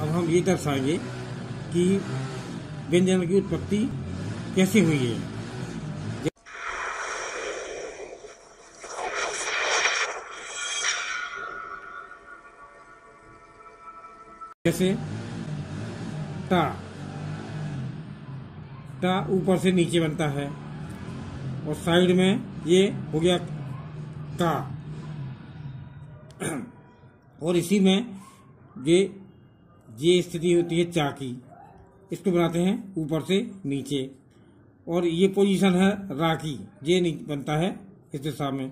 अब हम ये दर्शाएँगे कि व्यंजन की उत्पत्ति कैसे हुई है। जैसे टा टा ऊपर से नीचे बनता है और साइड में ये हो गया का। और इसी में ये ये स्थिति होती है चा की इसको बनाते हैं ऊपर से नीचे। और ये पोजीशन है रा की ये बनता है इस दिशा में।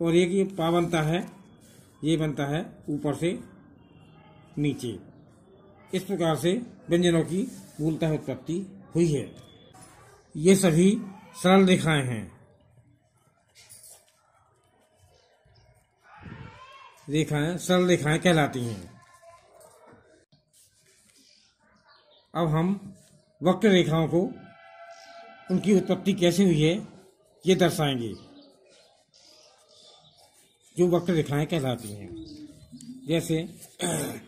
और एक ये पा बनता है, ये बनता है ऊपर से नीचे। इस प्रकार से व्यंजनों की मूलतः उत्पत्ति हुई है। ये सभी सरल रेखाएँ हैं। रेखाएँ सरल रेखाएँ कहलाती हैं। अब हम वक्र रेखाओं को, उनकी उत्पत्ति कैसे हुई है, ये दर्शाएँगे। जो वक्र रेखाएँ कहलाती हैं, जैसे,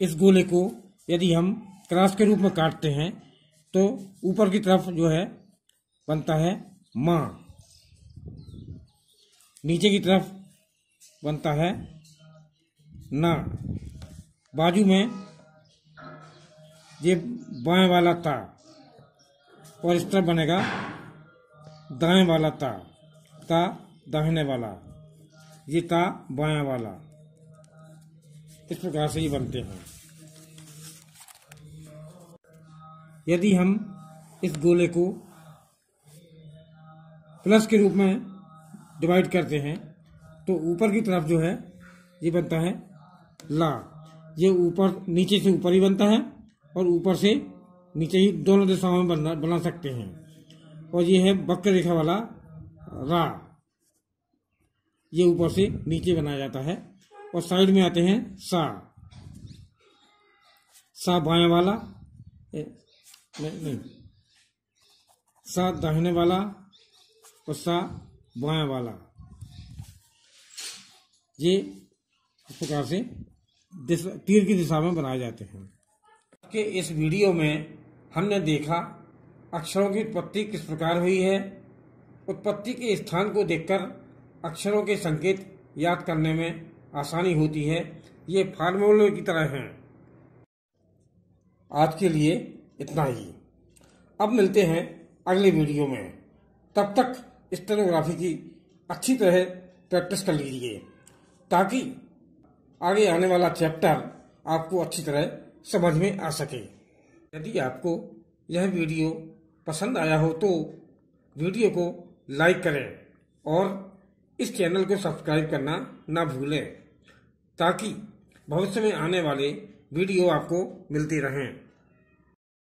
इस गोले को यदि हम क्रॉस के रूप में काटते हैं तो ऊपर की तरफ़ जो है, बनता है माँ। नीचे की तरफ़ बनता है ना। बाजू में ये बाएँ वाला ता। और इस तरफ़ बनेगा दाएँ वाला ता। ता दाहिने वाला। ये ता बायां वाला। इस प्रकार से ये बनते हैं। यदि हम इस गोले को प्लस के रूप में डिवाइड करते हैं तो ऊपर की तरफ़ जो है, ये बनता है ला। ये ऊपर, नीचे से ऊपर ही बनता है। और ऊपर से नीचे ही दोनों दिशाओं में बना सकते हैं। और ये है वक्र रेखा वाला रा। ये ऊपर से नीचे बनाया जाता है और साइड में आते हैं सा। सा बाएँ वाला ए, नहीं नहीं। सा दाहिने वाला और सा बाएँ वाला। ये इस प्रकार से तीर की दिशा में बनाए जाते हैं। के इस वीडियो में हमने देखा अक्षरों की उत्पत्ति किस प्रकार हुई है, उत्पत्ति के स्थान को देखकर अक्षरों के संकेत याद करने में आसानी होती है। ये फार्मूले की तरह हैं। आज के लिए इतना ही। अब मिलते हैं अगले वीडियो में। तब तक स्टेनोग्राफी की अच्छी तरह प्रैक्टिस कर लीजिए, ताकि आगे आने वाला चैप्टर आपको अच्छी तरह समझ में आ सके। यदि आपको यह वीडियो पसंद आया हो तो वीडियो को लाइक करें और इस चैनल को सब्सक्राइब करना ना भूलें, ताकि भविष्य में आने वाले वीडियो आपको मिलती रहें।